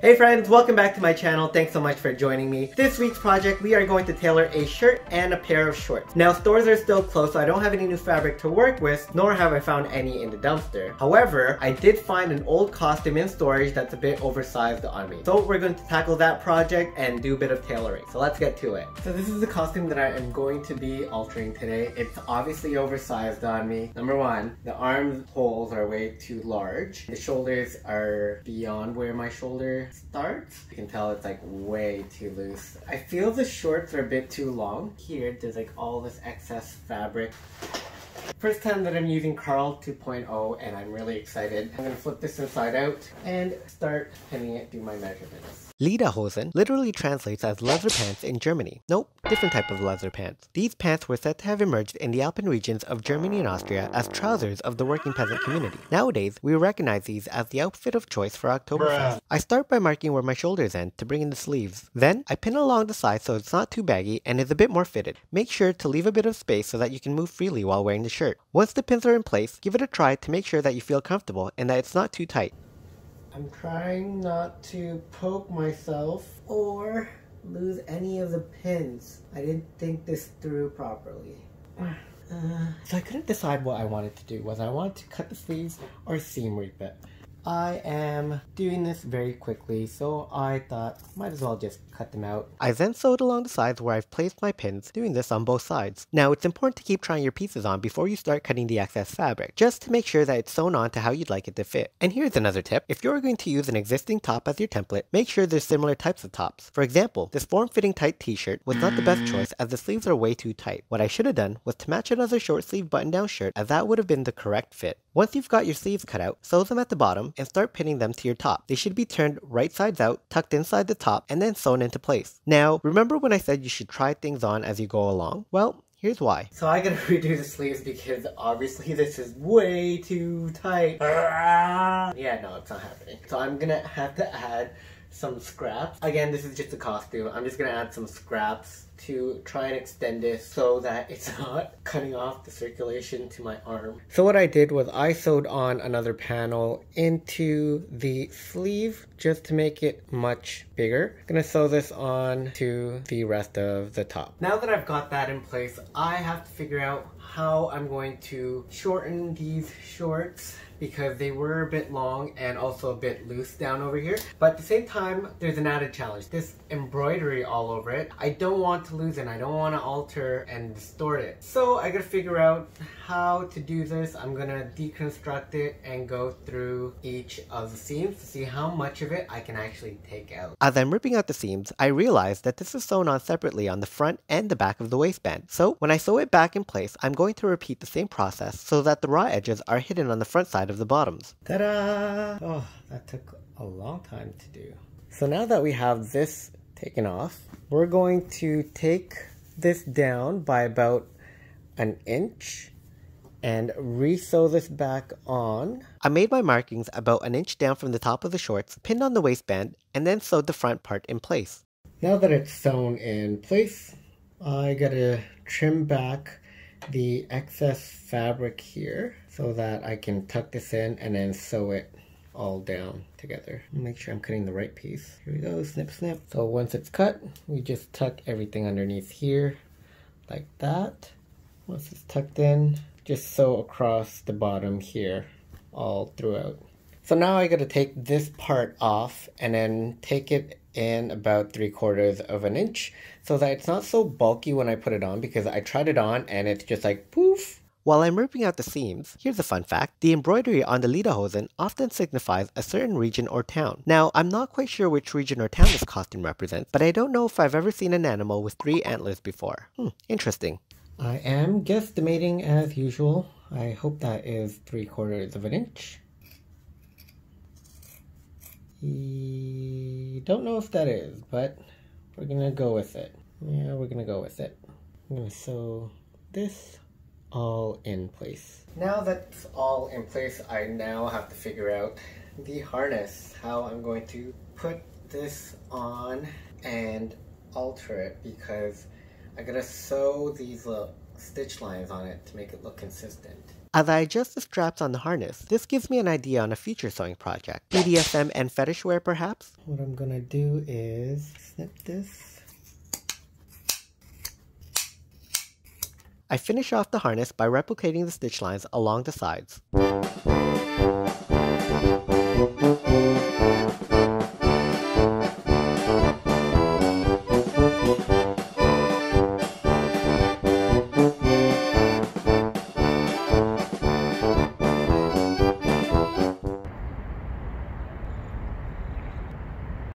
Hey friends, welcome back to my channel. Thanks so much for joining me. This week's project, we are going to tailor a shirt and a pair of shorts. Now, stores are still closed, so I don't have any new fabric to work with, nor have I found any in the dumpster. However, I did find an old costume in storage that's a bit oversized on me. So we're going to tackle that project and do a bit of tailoring. So let's get to it. So this is the costume that I am going to be altering today. It's obviously oversized on me. Number one, the arm holes are way too large. The shoulders are beyond where my shoulder starts. You can tell it's like way too loose. I feel the shorts are a bit too long. Here, there's like all this excess fabric. First time that I'm using Carl 2.0 and I'm really excited. I'm gonna flip this inside out and start pinning it to my measurements. Lederhosen literally translates as leather pants in Germany. Nope, different type of leather pants. These pants were said to have emerged in the Alpine regions of Germany and Austria as trousers of the working peasant community. Nowadays, we recognize these as the outfit of choice for Oktoberfest. I start by marking where my shoulders end to bring in the sleeves. Then, I pin along the side so it's not too baggy and is a bit more fitted. Make sure to leave a bit of space so that you can move freely while wearing the shirt. Once the pins are in place, give it a try to make sure that you feel comfortable and that it's not too tight. I'm trying not to poke myself or lose any of the pins. I didn't think this through properly. Uh, so I couldn't decide what I wanted to do. Was I wanted to cut the sleeves or seam reap it? I am doing this very quickly, so I thought might as well just cut them out. I then sewed along the sides where I've placed my pins, doing this on both sides. Now it's important to keep trying your pieces on before you start cutting the excess fabric, just to make sure that it's sewn on to how you'd like it to fit. And here's another tip, if you're going to use an existing top as your template, make sure there's similar types of tops. For example, this form-fitting tight t-shirt was not the best choice as the sleeves are way too tight. What I should have done was to match another short sleeve button-down shirt as that would have been the correct fit. Once you've got your sleeves cut out, sew them at the bottom and start pinning them to your top. They should be turned right sides out, tucked inside the top, and then sewn into place. Now, remember when I said you should try things on as you go along? Well, Here's why. So I gotta redo the sleeves because obviously this is way too tight. Yeah, no, it's not happening. So I'm gonna have to add some scraps. Again, this is just a costume. I'm just gonna add some scraps to try and extend this so that it's not cutting off the circulation to my arm. So what I did was I sewed on another panel into the sleeve just to make it much bigger. I'm gonna sew this on to the rest of the top. Now that I've got that in place, I have to figure out how I'm going to shorten these shorts because they were a bit long and also a bit loose down over here. But at the same time, there's an added challenge. This embroidery all over it, I don't want to lose and I don't want to alter and distort it. So I gotta figure out how to do this. I'm gonna deconstruct it and go through each of the seams to see how much of it I can actually take out. As I'm ripping out the seams, I realized that this is sewn on separately on the front and the back of the waistband. So when I sew it back in place, I'm going to repeat the same process so that the raw edges are hidden on the front side of the bottoms. Ta-da! Oh, that took a long time to do. So now that we have this taken off, we're going to take this down by about an inch and re-sew this back on. I made my markings about an inch down from the top of the shorts, pinned on the waistband, and then sewed the front part in place. Now that it's sewn in place, I gotta trim back the excess fabric here so that I can tuck this in and then sew it all down together. Make sure I'm cutting the right piece. Here we go, snip, snip. So once it's cut, we just tuck everything underneath here like that. Once it's tucked in, just sew across the bottom here all throughout. So now I gotta take this part off and then take it in about three quarters of an inch so that it's not so bulky when I put it on because I tried it on and it's just like poof. While I'm ripping out the seams, here's a fun fact. The embroidery on the Lederhosen often signifies a certain region or town. Now, I'm not quite sure which region or town this costume represents, but I don't know if I've ever seen an animal with three antlers before. Hmm, interesting. I am guesstimating as usual. I hope that is three quarters of an inch. I don't know if that is, but we're gonna go with it. Yeah, we're gonna go with it. I'm gonna sew this all in place. Now that's all in place, I now have to figure out the harness, how I'm going to put this on and alter it because I gotta sew these little stitch lines on it to make it look consistent. As I adjust the straps on the harness, this gives me an idea on a future sewing project. BDSM and fetish wear perhaps? What I'm gonna do is snip this I finish off the harness by replicating the stitch lines along the sides.